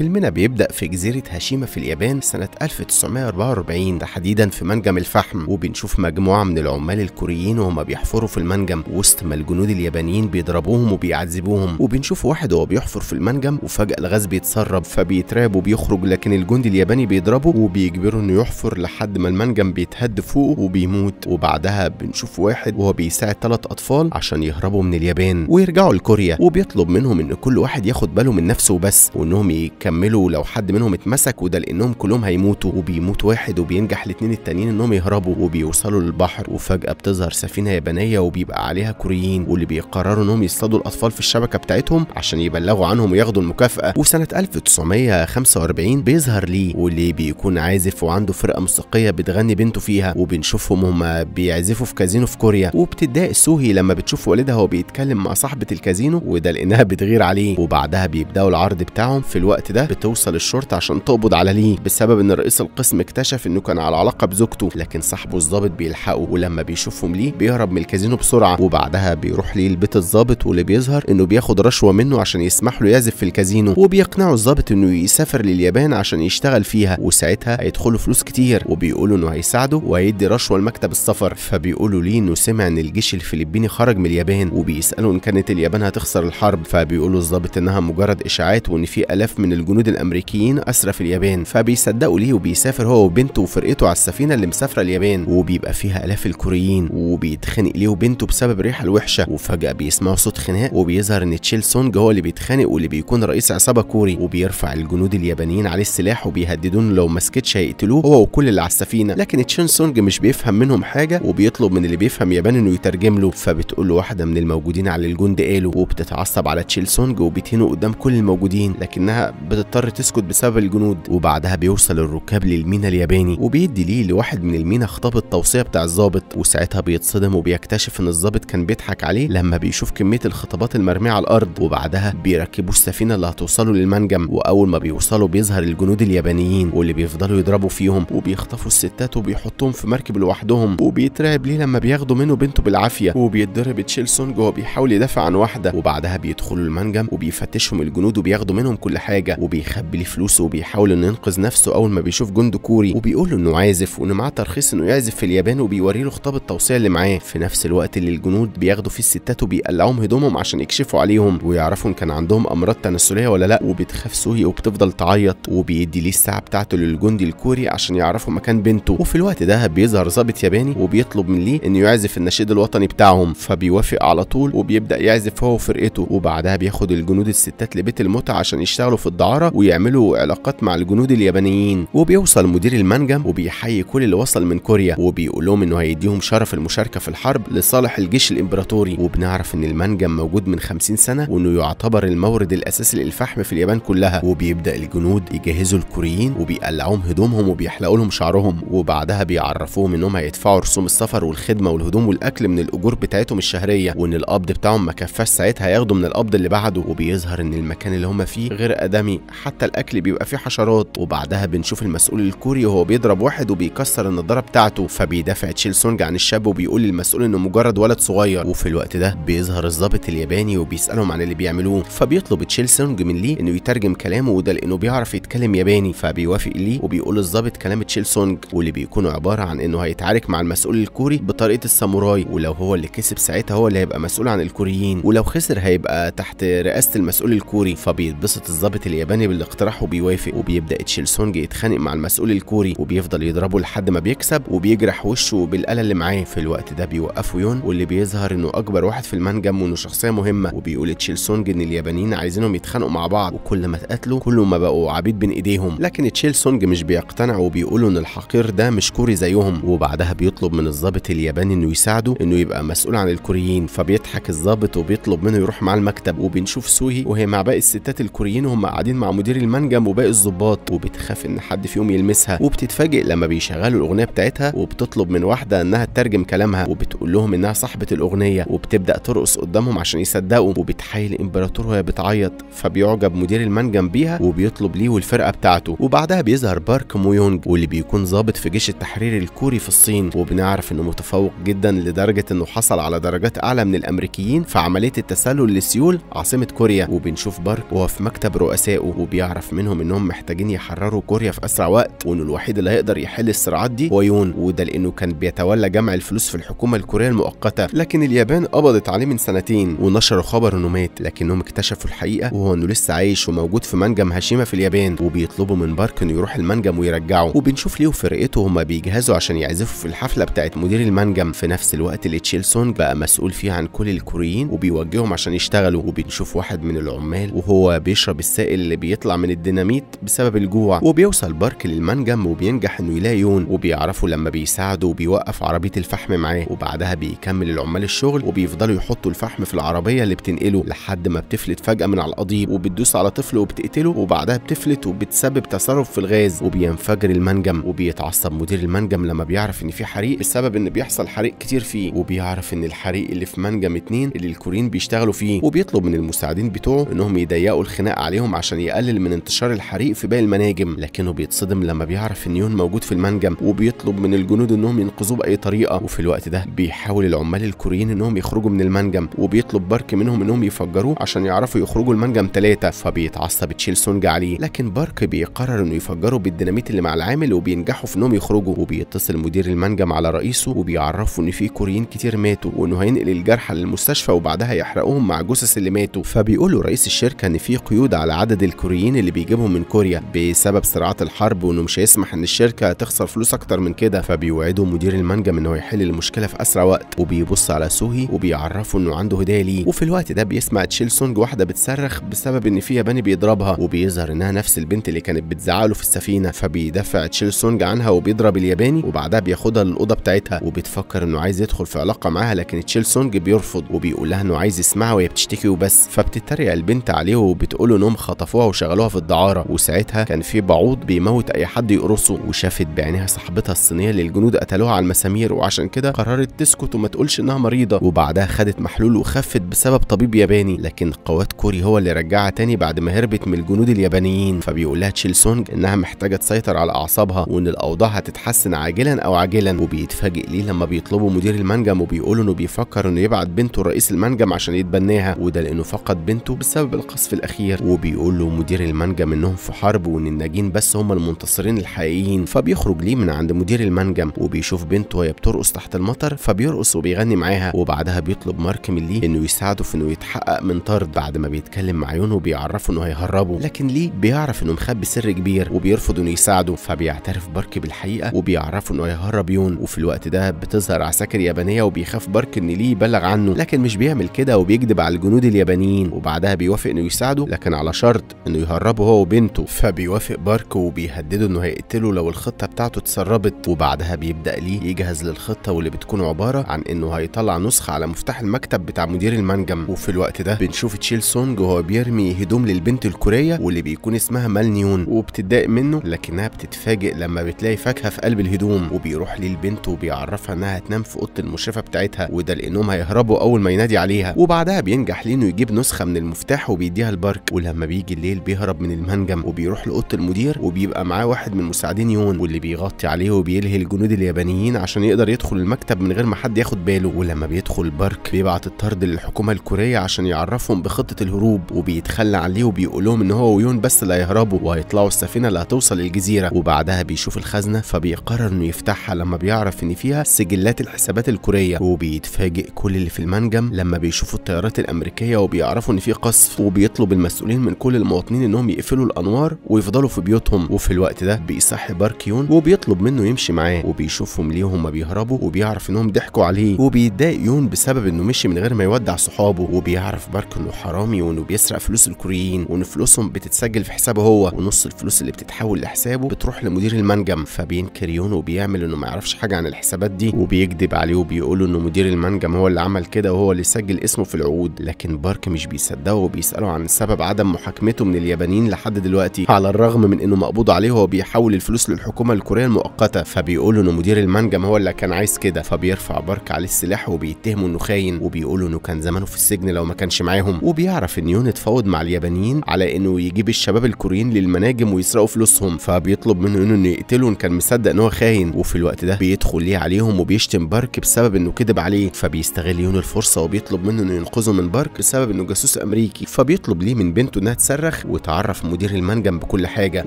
فيلمنا بيبدأ في جزيرة هاشيما في اليابان سنة 1944 تحديدا في منجم الفحم وبنشوف مجموعة من العمال الكوريين وهما بيحفروا في المنجم وسط ما الجنود اليابانيين بيضربوهم وبيعذبوهم وبنشوف واحد وهو بيحفر في المنجم وفجأة الغاز بيتسرب فبيترعب وبيخرج لكن الجندي الياباني بيضربه وبيجبره إنه يحفر لحد ما المنجم بيتهد فوقه وبيموت وبعدها بنشوف واحد وهو بيساعد ثلاث أطفال عشان يهربوا من اليابان ويرجعوا لكوريا وبيطلب منهم إن كل واحد ياخد باله من نفسه وبس وإنهم يكملوا لو حد منهم اتمسك وده لأنهم كلهم هيموتوا وبيموت واحد وبينجح الاثنين التانيين إنهم يهربوا وبيوصلوا للبحر وفجأة بتظهر سفينة يابانية وبيبقى عليها كوريين واللي بيقرروا إنهم يصطادوا الأطفال في الشبكة بتاعتهم عشان يبلغوا عنهم وياخدوا المكافأة. وسنة 1945 بيظهر ليه واللي بيكون عازف وعنده فرقة موسيقية بتغني بنته فيها وبنشوفهم هما بيعزفوا في كازينو في كوريا. وبتتضايق سوهي لما بتشوف والدها وهو بيتكلم مع صاحبة الكازينو وده لأنها بتغير عليه. وبعدها بيبدأوا العرض بتاعهم في الوقت ده بتوصل الشرطة عشان تقبض على ليه بسبب إن رئيس القسم اكتشف إنه كان على علاقة بزوجته لكن صاحبه الضابط بيلحقه ولما بيشوفهم ليه بيهرب من الكازينو بسرعة وبعدها بيروح ليه لبيت الضابط واللي بيظهر إنه بياخد رشوة منه عشان يسمح له يعزف في الكازينو وبيقنعوا الضابط إنه يسافر لليابان عشان يشتغل فيها وساعتها هيدخلوا فلوس كتير وبيقولوا إنه هيساعده وهيدي رشوة لمكتب السفر فبيقولوا ليه إنه سمع إن الجيش الفلبيني خرج من اليابان وبيسألوا إن كانت اليابان هتخسر الحرب فبيقولوا الضابط إنها مجرد إشاعات وإن في آلاف من الجنود الأمريكيين أسرى في اليابان فبيصدقوا ليه وبيسافر هو وبنته وفرقته على السفينة اللي مسافرة اليابان. وبيبقى فيها آلاف الكوريين وبيتخانق ليه وبنته بسبب الريحة الوحشة. وفجأة بيسمعوا صوت خناق وبيظهر إن تشيل سونج هو اللي بيتخانق واللي بيكون رئيس عصابة كوري. وبيرفع الجنود اليابانيين عليه السلاح وبيهددوه إن لو ما سكتش هيقتلوه هو وكل اللي على السفينة. لكن تشين سونج مش بيفهم منهم حاجة وبيطلب من اللي بيفهم ياباني إنه يترجم له. فبتقول له واحدة من الموجودين على اللي الجندي قاله وبتتعصب على تشيل سونج وبتهينه قدام كل الموجودين لكنها بتضطر تسكت بسبب الجنود وبعدها بيوصل الركاب للمينا الياباني وبيدي ليه لواحد من المينا خطاب التوصية بتاع الضابط وساعتها بيتصدم وبيكتشف إن الضابط كان بيضحك عليه لما بيشوف كمية الخطابات المرمية على الأرض وبعدها بيركبوا السفينة اللي هتوصلهم للمنجم وأول ما بيوصلوا بيظهر الجنود اليابانيين واللي بيفضلوا يضربوا فيهم وبيخطفوا الستات وبيحطوهم في مركب لوحدهم وبيترعب ليه لما بياخدوا منه بنته بالعافية وبيتضرب تشيل سونج وهو بيحاول يدافع عن واحدة وبعدها بيدخلوا المنجم وبيفتشهم الجنود وبياخدوا منهم كل حاجة. وبيخبي ليه فلوسه وبيحاول إنه ينقذ نفسه أول ما بيشوف جند كوري وبيقول له إنه عازف وإنه معاه ترخيص إنه يعزف في اليابان وبيوري له خطاب التوصية اللي معاه. في نفس الوقت اللي الجنود بياخدوا فيه الستات وبيقلعوهم هدومهم عشان يكشفوا عليهم ويعرفوا إن كان عندهم أمراض تناسلية ولا لأ وبتخاف سوهي وبتفضل تعيط وبيدي ليه الساعة بتاعته للجندي الكوري عشان يعرفوا مكان بنته. وفي الوقت ده بيظهر ضابط ياباني وبيطلب من ليه إنه يعزف النشيد الوطني بتاعهم. فبيوافق على طول وبيبدأ يعزف هو وفرقته وبعدها بياخد الجنود الستات لبيت المتعه عشان يشتغلوا في الدعارة ويعملوا علاقات مع الجنود اليابانيين. وبيوصل مدير المنجم وبيحيي كل اللي وصل من كوريا. وبيقول لهم إنه هيديهم شرف المشاركة في الحرب لصالح الجيش الإمبراطوري. وبنعرف إن المنجم موجود من 50 سنة وإنه يعتبر المورد الأساسي للفحم في اليابان كلها. وبيبدأ الجنود يجهزوا الكوريين وبيقلعوهم هدومهم وبيحلقوا لهم شعرهم. وبعدها بيعرفوهم إنهم هيدفعوا رسوم السفر والخدمة والهدوم والأكل من الأجور بتاعتهم الشهرية. وإن القبض بتاعهم ما كفاش ساعتها هياخدوا من القبض اللي بعده. وبيظهر إن المكان اللي هم فيه غير آدمي. حتى الأكل بيبقى فيه حشرات وبعدها بنشوف المسؤول الكوري وهو بيضرب واحد وبيكسر النضارة بتاعته فبيدافع تشيل سونج عن الشاب وبيقول للمسؤول إنه مجرد ولد صغير. وفي الوقت ده بيظهر الضابط الياباني وبيسألهم عن اللي بيعملوه فبيطلب تشيل سونج من ليه إنه يترجم كلامه وده لإنه بيعرف يتكلم ياباني فبيوافق ليه وبيقول الضابط كلام تشيل سونج واللي بيكونوا عبارة عن إنه هيتعارك مع المسؤول الكوري بطريقة الساموراي ولو هو اللي كسب ساعتها هو اللي هيبقى مسؤول عن الكوريين ولو خسر هيبقى تحت رئاسة المسؤول الكوري فبيتبسط الضابط الياباني. بالاقتراح وبيوافق وبيبدأ تشيل سونج يتخانق مع المسؤول الكوري وبيفضل يضربه لحد ما بيكسب وبيجرح وشه بالآلة اللي معاه. في الوقت ده بيوقفه يون واللي بيظهر إنه أكبر واحد في المنجم وإنه شخصية مهمة وبيقول تشيل سونج إن اليابانيين عايزينهم يتخانقوا مع بعض وكل ما اتقتلوا كل ما بقوا عبيد بين إيديهم. لكن تشيل سونج مش بيقتنع وبيقول له إن الحقير ده مش كوري زيهم وبعدها بيطلب من الضابط الياباني إنه يساعده إنه يبقى مسؤول عن الكوريين. فبيضحك الضابط وبيطلب منه يروح معاه المكتب وبنشوف سوهي وهي مع باقي الستات الكوريين وهم قاعدين مع مدير المنجم وباقي الضباط وبتخاف إن حد فيهم يلمسها وبتتفاجئ لما بيشغلوا الأغنية بتاعتها وبتطلب من واحدة إنها تترجم كلامها وبتقول لهم إنها صاحبة الأغنية وبتبدأ ترقص قدامهم عشان يصدقوا وبتحيي الامبراطور وهي بتعيط فبيعجب مدير المنجم بيها وبيطلب ليه والفرقة بتاعته. وبعدها بيظهر بارك مويونج واللي بيكون ضابط في جيش التحرير الكوري في الصين. وبنعرف إنه متفوق جدا لدرجة إنه حصل على درجات أعلى من الأمريكيين في عملية التسلل لسيول عاصمة كوريا. وبنشوف بارك وهو في مكتب رؤسائه. وبيعرف منهم إنهم محتاجين يحرروا كوريا في أسرع وقت وإنه الوحيد اللي هيقدر يحل الصراعات دي هو يون وده لأنه كان بيتولى جمع الفلوس في الحكومة الكورية المؤقتة. لكن اليابان قبضت عليه من سنتين ونشروا خبر إنه مات لكنهم اكتشفوا الحقيقة وهو إنه لسه عايش وموجود في منجم هاشيما في اليابان. وبيطلبوا من بارك إنه يروح المنجم ويرجعه. وبنشوف ليه وفرقته هما بيجهزوا عشان يعزفوا في الحفلة بتاعت مدير المنجم. في نفس الوقت اللي تشيل سونج بقى مسؤول فيه عن كل الكوريين وبيوجههم عشان يشتغلوا. وبنشوف واحد من العمال وهو بيشرب السائل اللي بيطلع من الديناميت بسبب الجوع وبيوصل بارك للمنجم وبينجح إنه يلاقي يون وبيعرفوا لما بيساعده وبيوقف عربية الفحم معاه وبعدها بيكمل العمال الشغل وبيفضلوا يحطوا الفحم في العربية اللي بتنقله لحد ما بتفلت فجأة من على القضيب وبتدوس على طفل وبتقتله وبعدها بتفلت وبتسبب تصرف في الغاز وبينفجر المنجم وبيتعصب مدير المنجم لما بيعرف إن في حريق بسبب إن بيحصل حريق كتير فيه وبيعرف إن الحريق اللي في منجم اتنين اللي الكوريين بيشتغلوا فيه وبيطلب من المساعدين بتوعه إنهم يضيقوا الخناق عليهم عشان يقلل من انتشار الحريق في باقي المناجم لكنه بيتصدم لما بيعرف إن يون موجود في المنجم وبيطلب من الجنود إنهم ينقذوه بأي طريقة. وفي الوقت ده بيحاول العمال الكوريين إنهم يخرجوا من المنجم وبيطلب بارك منهم إنهم يفجروه عشان يعرفوا يخرجوا المنجم ثلاثة فبيتعصب تشيل سونج عليه لكن بارك بيقرر إنه يفجروا بالديناميت اللي مع العامل وبينجحوا في إنهم يخرجوا. وبيتصل مدير المنجم على رئيسه وبيعرفوا إن في كوريين كتير ماتوا وإنه هينقل الجرحى للمستشفى وبعدها يحرقوهم مع جثث اللي ماتوا. فبيقول له رئيس الشركة إن في قيود على عدد الكوريين اللي بيجيبهم من كوريا بسبب صراعات الحرب وانه مش هيسمح إن الشركة تخسر فلوس أكتر من كده. فبيوعده مدير المنجم انه هيحل المشكلة في أسرع وقت وبيبص على سوهي وبيعرفه إنه عنده هديه ليه. وفي الوقت ده بيسمع تشيل سونج واحدة بتصرخ بسبب إن في ياباني بيضربها وبيظهر إنها نفس البنت اللي كانت بتزعق له في السفينة. فبيدافع تشيل سونج عنها وبيضرب الياباني وبعدها بياخدها للأوضة بتاعتها وبتفكر إنه عايز يدخل في علاقة معاها لكن تشيل سونج بيرفض وبيقول لها إنه عايز يسمعها وهي بتشتكي وبس. فبتتريق البنت عليه وبتقول إنهم خطفوها وشغلوها في الدعارة وساعتها كان في بعوض بيموت أي حد يقرصه وشافت بعينها صاحبتها الصينية اللي الجنود قتلوها على المسامير وعشان كده قررت تسكت وما تقولش إنها مريضة. وبعدها خدت محلول وخفت بسبب طبيب ياباني لكن قواد كوري هو اللي رجعها تاني بعد ما هربت من الجنود اليابانيين. فبيقول لها تشيل سونج إنها محتاجة تسيطر على أعصابها وإن الأوضاع هتتحسن عاجلا أو عاجلا. وبيتفاجئ ليه لما بيطلبوا مدير المنجم وبيقولوا إنه بيفكر إنه يبعت بنته رئيس المنجم عشان يتبناها. وده لأنه فقد بنته بسبب القصف الأخير. وبيقول له مدير المنجم انهم في حرب وإن الناجين بس هم المنتصرين الحقيقيين. فبيخرج ليه من عند مدير المنجم وبيشوف بنته وهي بترقص تحت المطر فبيرقص وبيغني معاها وبعدها بيطلب مارك من ليه إنه يساعده في إنه يتحقق من طرد بعد ما بيتكلم مع يون وبيعرفه إنه هيهربه. لكن ليه؟ بيعرف إنه مخبي سر كبير وبيرفض إنه يساعده. فبيعترف بارك بالحقيقة وبيعرفه إنه هيهرب يون. وفي الوقت ده بتظهر عساكر يابانية وبيخاف بارك إن ليه يبلغ عنه. لكن مش بيعمل كده وبيكذب على الجنود اليابانيين. وبعدها بيوافق إنه يساعده لكن على شرط إنه يهربه هو وبنته. فبيوافق بارك وبيهدده إنه هيقتله لو الخطة بتاعته اتسربت. وبعدها بيبدأ ليه يجهز للخطة واللي بتكون عبارة عن إنه هيطلع نسخة على مفتاح المكتب بتاع مدير المنجم. وفي الوقت ده بنشوف تشيل سونج وهو بيرمي هدوم للبنت الكورية واللي بيكون اسمها مالنيون. وبتتضايق منه لكنها بتتفاجئ لما بتلاقي فاكهة في قلب الهدوم. وبيروح ليه البنت وبيعرفها إنها هتنام في أوضة المشرفة بتاعتها. وده لأنهم هيهربوا أول ما ينادي عليها. وبعدها بينجح ليه إنه يجيب نسخة من المفتاح وبيديها لبارك. ولما بيجي بيهرب من المنجم وبيروح لأوضة المدير وبيبقى معاه واحد من مساعدين يون واللي بيغطي عليه وبيلهي الجنود اليابانيين عشان يقدر يدخل المكتب من غير ما حد ياخد باله. ولما بيدخل بارك بيبعت الطرد للحكومة الكورية عشان يعرفهم بخطة الهروب وبيتخلى عليه وبيقول لهم إن هو ويون بس اللي هيهربوا وهيطلعوا السفينة اللي هتوصل للجزيره وبعدها بيشوف الخزنة فبيقرر إنه يفتحها لما بيعرف إن فيها سجلات الحسابات الكورية. وبيتفاجئ كل اللي في المنجم لما بيشوفوا الطيارات الأمريكية وبيعرفوا إن في قصف وبيطلب المسؤولين من كل المواطنين انهم يقفلوا الانوار ويفضلوا في بيوتهم وفي الوقت ده بيصحي بارك يون وبيطلب منه يمشي معاه وبيشوفهم ليه هما بيهربوا وبيعرف انهم ضحكوا عليه وبيتضايق يون بسبب انه مشي من غير ما يودع صحابه وبيعرف بارك انه حرامي وانه بيسرق فلوس الكوريين وان فلوسهم بتتسجل في حسابه هو ونص الفلوس اللي بتتحول لحسابه بتروح لمدير المنجم. فبينكر يون وبيعمل انه ما يعرفش حاجة عن الحسابات دي وبيكذب عليه وبيقول انه مدير المنجم هو اللي عمل كده وهو اللي سجل اسمه في العقود. لكن بارك مش بيصدقه وبيسأله عن سبب عدم محاكمته من اليابانيين لحد دلوقتي على الرغم من إنه مقبوض عليه وهو بيحول الفلوس للحكومة الكورية المؤقتة فبيقول إنه مدير المنجم هو اللي كان عايز كده فبيرفع بارك عليه السلاح وبيتهمه إنه خاين وبيقول إنه كان زمانه في السجن لو ما كانش معاهم وبيعرف إن يون اتفاوض مع اليابانيين على إنه يجيب الشباب الكوريين للمناجم ويسرقوا فلوسهم فبيطلب منه إنه يقتله إن كان مصدق إن هو خاين وفي الوقت ده بيدخل ليه عليهم وبيشتم بارك بسبب إنه كذب عليه فبيستغل يون الفرصة وبيطلب منه إنه ينقذه من بارك بسبب إنه جاسوس أمريكي فبيطلب ليه من بنته إنها تصرخ الفخ وتعرف مدير المنجم بكل حاجة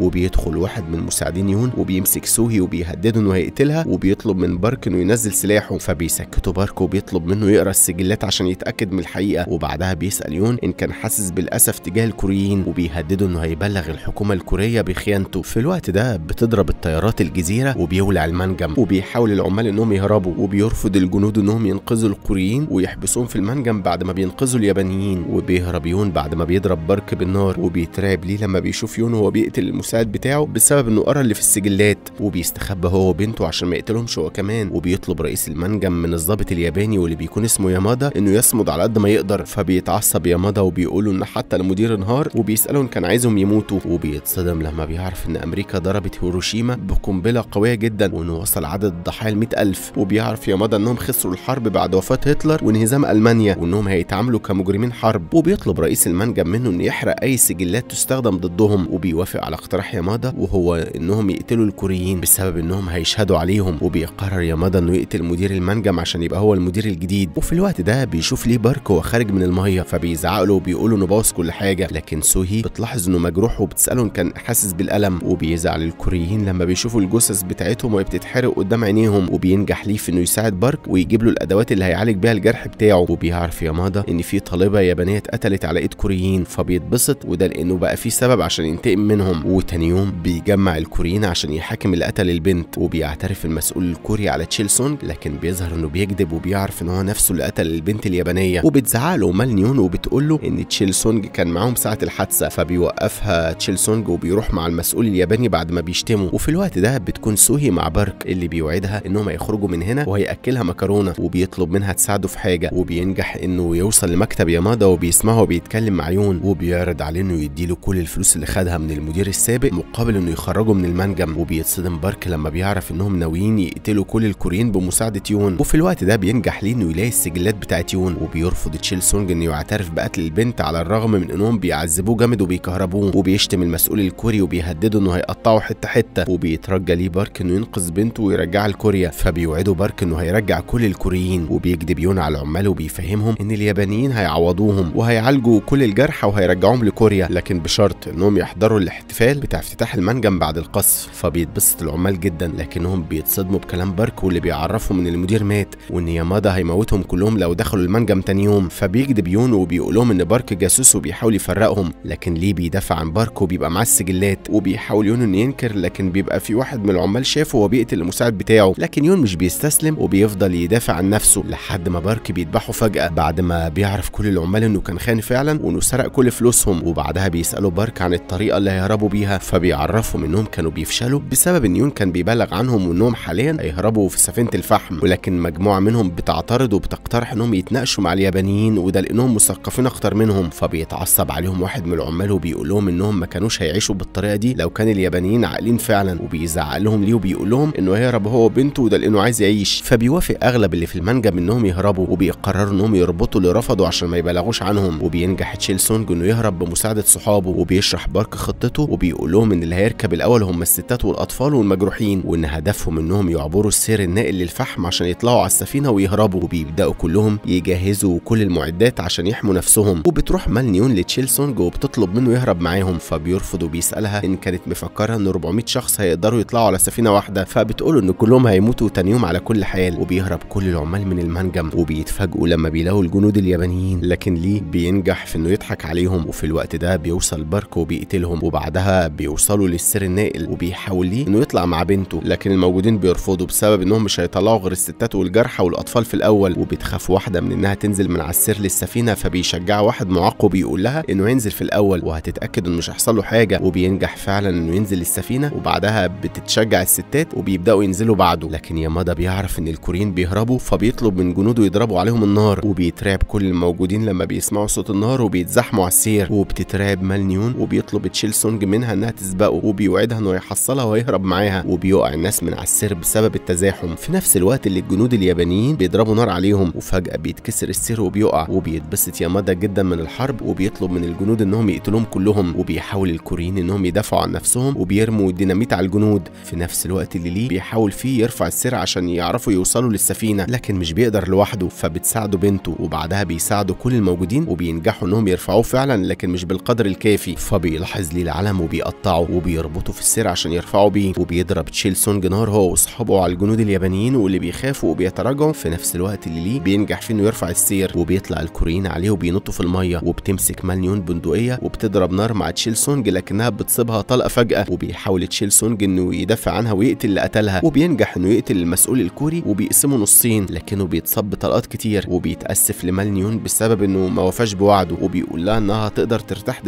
وبيدخل واحد من مساعدين يون وبيمسك سوهي وبيهدده هيقتلها وبيطلب من بارك إنه ينزل سلاحه. فبيسكتوا بارك وبيطلب منه يقرأ السجلات عشان يتأكد من الحقيقة. وبعدها بيسأل يون إن كان حاسس بالأسف تجاه الكوريين وبيهدده إنه هيبلغ الحكومة الكورية بخيانته. في الوقت ده بتضرب الطيارات الجزيرة وبيولع المنجم. وبيحاول العمال إنهم يهربوا وبيرفض الجنود إنهم ينقذوا الكوريين ويحبسوهم في المنجم بعد ما بينقذوا اليابانيين. وبيهرب يون بعد ما بيضرب بارك بالنار وبيترعب ليه لما بيشوف يون وهو بيقتل المساعد بتاعه بسبب إنه قرا اللي في السجلات. وبيستخبى هو وبنته عشان ما يقتلهمش هو كمان. وبيطلب رئيس المنجم من الضابط الياباني واللي بيكون اسمه يامادا إنه يصمد على قد ما يقدر. فبيتعصب يامادا وبيقولوا إن حتى المدير انهار وبيساله إن كان عايزهم يموتوا. وبيتصدم لما بيعرف إن أمريكا ضربت هيروشيما بقنبلة قوية جدا وإنه وصل عدد الضحايا ل ألف. وبيعرف يامادا إنهم خسروا الحرب بعد وفاة هتلر وانهزام ألمانيا وإنهم هيتعاملوا كمجرمين حرب. وبيطلب رئيس المنجم منه إنه يحرق أي سجلات تستخدم ضدهم وبيوافق على اقتراح يامادا وهو إنهم يقتلوا الكوريين بسبب إنهم هيشهدوا عليهم وبيقرر يامادا إنه يقتل مدير المنجم عشان يبقى هو المدير الجديد. وفي الوقت ده بيشوف ليه بارك وهو خارج من المية فبيزعق له وبيقول إنه بوظ كل حاجة. لكن سوهي بتلاحظ إنه مجروح وبتسأله إن كان حاسس بالألم وبيزعل الكوريين لما بيشوفوا الجثث بتاعتهم وهي بتتحرق قدام عينيهم وبينجح ليه في إنه يساعد بارك ويجيب له الأدوات اللي هيعالج بيها الجرح بتاعه. وبيعرف يامادا إن في طالبة يابانية اتقتلت على إيد كوريين فبيتبسط وده لأنه بقى في سبب عشان ينتقم منهم. وتاني يوم بيجمع الكوريين عشان يحاكم اللي قتل البنت وبيعترف المسؤول الكوري على تشيل سونج لكن بيظهر إنه بيكذب وبيعرف إن هو نفسه اللي قتل البنت اليابانية. وبتزعق له مال نيون وبتقول له إن تشيل سونج كان معاهم ساعة الحادثة فبيوقفها تشيل سونج وبيروح مع المسؤول الياباني بعد ما بيشتمه وفي الوقت ده بتكون سوهي مع بارك اللي بيوعدها انهم هيخرجوا من هنا وهيأكلها مكرونة وبيطلب منها تساعده في حاجة. وبينجح إنه يوصل لمكتب يامادا وبيسمعه وبيتكلم مع يون وبيعرض عليه إنه يديله كل الفلوس اللي خدها من المدير السابق مقابل إنه يخرجه من المنجم. وبيتصدم بارك لما بيعرف إنهم ناويين يقتلوا كل الكوريين بمساعدة يون. وفي الوقت ده بينجح ليه إنه يلاقي السجلات بتاعت يون. وبيرفض تشيل سونج إنه يعترف بقتل البنت على الرغم من إنهم بيعذبوه جامد وبيكهربوه. وبيشتم المسؤول الكوري وبيهدده إنه هيقطعه حتة حتة. وبيترجى ليه بارك إنه ينقذ بنته ويرجعها لكوريا. فبيوعده بارك إنه هيرجع كل الكوريين. وبيكذب يون على العمال وبيفهمهم إن اليابانيين هيعوضوهم. وهيعالجوا كل الجرحى وهيرجعوهم لكوريا. لكن بشرط إنهم يحضروا الاحتفال بتاع افتتاح المنجم بعد القصف فبيتبسط العمال جدا لكنهم بيتصدموا بكلام بارك واللي بيعرفهم إن المدير مات وإن يامادا هيموتهم كلهم لو دخلوا المنجم تاني يوم. فبيكذب يون وبيقول لهم إن بارك جاسوس وبيحاول يفرقهم لكن ليه بيدافع عن بارك وبيبقى معاه السجلات وبيحاول يون انه ينكر لكن بيبقى في واحد من العمال شافه وهو بيقتل المساعد بتاعه. لكن يون مش بيستسلم وبيفضل يدافع عن نفسه لحد ما بارك بيذبحه فجأة. بعد ما بيعرف كل العمال إنه كان خان فعلا وإنه سرق كل فلوسهم وبعدها بيسالوا بارك عن الطريقة اللي هيهربوا بيها فبيعرفهم انهم كانوا بيفشلوا بسبب إن يون كان بيبلغ عنهم وإنهم حاليا هيهربوا في سفينة الفحم. ولكن مجموعة منهم بتعترض وبتقترح إنهم يتناقشوا مع اليابانيين وده لأنهم مثقفين أكتر منهم. فبيتعصب عليهم واحد من العمال وبيقول لهم إنهم ما كانوش هيعيشوا بالطريقة دي لو كان اليابانيين عاقلين فعلا. وبيزعق لهم ليه وبيقول لهم إنه هيهرب هو وبنته وده لأنه عايز يعيش. فبيوافق أغلب اللي في المنجم إنهم يهربوا وبيقرروا إنهم يربطوا اللي رفضوا عشان ما يبلغوش عنهم. وبينجح تشيل سونج إنه يهرب بمساعدة صحابه وبيشرح بارك خطته وبيقول لهم إن اللي هيركب الأول هم الستات والأطفال والمجروحين وإن هدفهم إنهم يعبروا السير الناقل للفحم عشان يطلعوا على السفينة ويهربوا وبيبدأوا كلهم يجهزوا كل المعدات عشان يحموا نفسهم. وبتروح مال نيون لتشيل سونج وبتطلب منه يهرب معاهم فبيرفض وبيسألها إن كانت مفكرة إن 400 شخص هيقدروا يطلعوا على سفينة واحدة. فبتقول إن كلهم هيموتوا تاني يوم على كل حال. وبيهرب كل العمال من المنجم وبيتفاجئوا لما بيلاقوا الجنود اليابانيين. لكن ليه؟ بينجح في إنه يضحك عليهم وفي الوقت ده بيوصل بارك وبيقتلهم وبعدها بيوصلوا للسر النائل وبيحاول ليه إنه يطلع مع بنته. لكن الموجودين بيرفضوا بسبب انهم مش هيطلعوا غير الستات والجرحى والأطفال في الأول وبتخاف واحدة من إنها تنزل من على السر للسفينة فبيشجع واحد معاق وبيقول لها إنه ينزل في الأول وهتتأكد إنه مش هيحصل له حاجة وبينجح فعلا إنه ينزل السفينه وبعدها بتتشجع الستات وبيبدأوا ينزلوا بعده. لكن يامادا بيعرف إن الكوريين بيهربوا فبيطلب من جنوده يضربوا عليهم النار وبيترعب كل الموجودين لما بيسمعوا صوت النار وبيتزحموا على السير وبتترعب مال نيون وبيطلب تشيل سونج منها إنها تسبقه وبيوعدها إنه يحصلها ويهرب معاها وبيقع الناس من على السير بسبب التزاحم. في نفس الوقت اللي الجنود اليابانيين بيضربوا نار عليهم وفجأة بيتكسر السير وبيقع وبيتبسط يامادا جدا من الحرب وبيطلب من الجنود إنهم يقتلوهم كلهم وبيحاول الكوريين إنهم يدافعوا عن نفسهم وبيرموا الديناميت على الجنود. في نفس الوقت اللي ليه بيحاول فيه يرفع السير عشان يعرفوا يوصلوا للسفينة لكن مش بيقدر لوحده فبتساعده بنته وبعدها بيساعدوا كل الموجودين وبينجحوا إنهم يرفعوه فعلا لكن مش بالقدر بالقدر الكافي. فبيلاحظ ليه العلم وبيقطعه وبيربطه في السير عشان يرفعه بيه. وبيضرب تشيل سونج نار هو واصحابه على الجنود اليابانيين واللي بيخافوا وبيتراجعوا. في نفس الوقت اللي ليه بينجح فيه إنه يرفع السير. وبيطلع الكوريين عليه وبينطوا في المية. وبتمسك مالنيون بندقية وبتضرب نار مع تشيل سونج لكنها بتصيبها طلقة فجأة. وبيحاول تشيل سونج إنه يدافع عنها ويقتل اللي قتلها. وبينجح إنه يقتل المسؤول الكوري وبيقسمه نصين. لكنه بيتصاب بطلقات كتير وبيتأسف لمالنيون بسبب إنه ما وفاش بوعده. وبيقول لها إنها تقدر ترتاح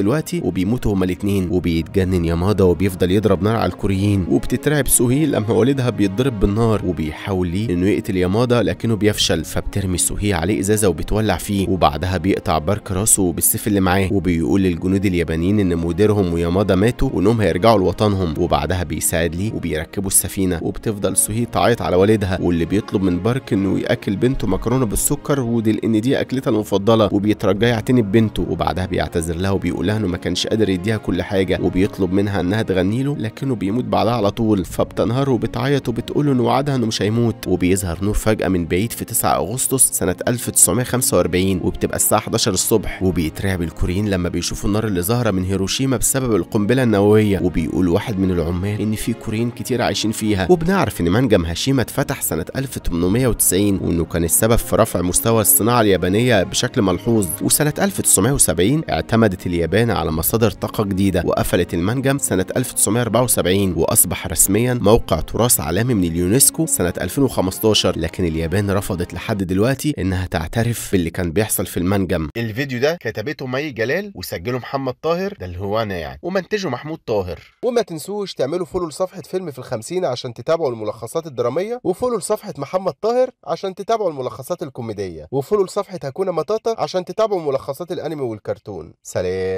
وبيموتوا هما الاتنين وبيتجنن يامادا وبيفضل يضرب نار على الكوريين وبتترعب سوهي لما والدها بيتضرب بالنار وبيحاول ليه إنه يقتل يامادا لكنه بيفشل فبترمي سوهي عليه إزازة وبتولع فيه وبعدها بيقطع بارك راسه بالسيف اللي معاه وبيقول للجنود اليابانيين إن مديرهم ويامادا ماتوا وإنهم هيرجعوا لوطنهم وبعدها بيساعد ليه وبيركبوا السفينة وبتفضل سوهي تعيط على والدها واللي بيطلب من بارك إنه يأكل بنته مكرونة بالسكر ودي لأن دي أكلتها المفضلة وبيترجى يعتني ببنته وبعدها بيعتذر لها وبيقول لها انه ما كانش قادر يديها كل حاجة وبيطلب منها إنها تغني له لكنه بيموت بعدها على طول. فبتنهار وبتعيط وبتقول انه وعدها إنه مش هيموت. وبيظهر نور فجأة من بعيد في 9 أغسطس سنة 1945 وبتبقى الساعة 11 الصبح. وبيترعب الكوريين لما بيشوفوا النار اللي ظاهرة من هيروشيما بسبب القنبلة النووية. وبيقول واحد من العمال إن في كوريين كتير عايشين فيها. وبنعرف إن منجم هاشيما اتفتح سنة 1890 وإنه كان السبب في رفع مستوى الصناعة اليابانية بشكل ملحوظ. وسنة 1970 اعتمدت اليابان على مصادر طاقة جديدة وقفلت المنجم سنة 1974 وأصبح رسميا موقع تراث عالمي من اليونسكو سنة 2015 لكن اليابان رفضت لحد دلوقتي إنها تعترف باللي كان بيحصل في المنجم. الفيديو ده كتبته مي جلال وسجله محمد طاهر ده اللي هو أنا يعني ومنتجه محمود طاهر. وما تنسوش تعملوا follow لصفحة فيلم في الخمسين عشان تتابعوا الملخصات الدرامية و follow لصفحة محمد طاهر عشان تتابعوا الملخصات الكوميدية و follow لصفحة هكونا مطاطا عشان تتابعوا ملخصات الأنمي والكرتون. سلام.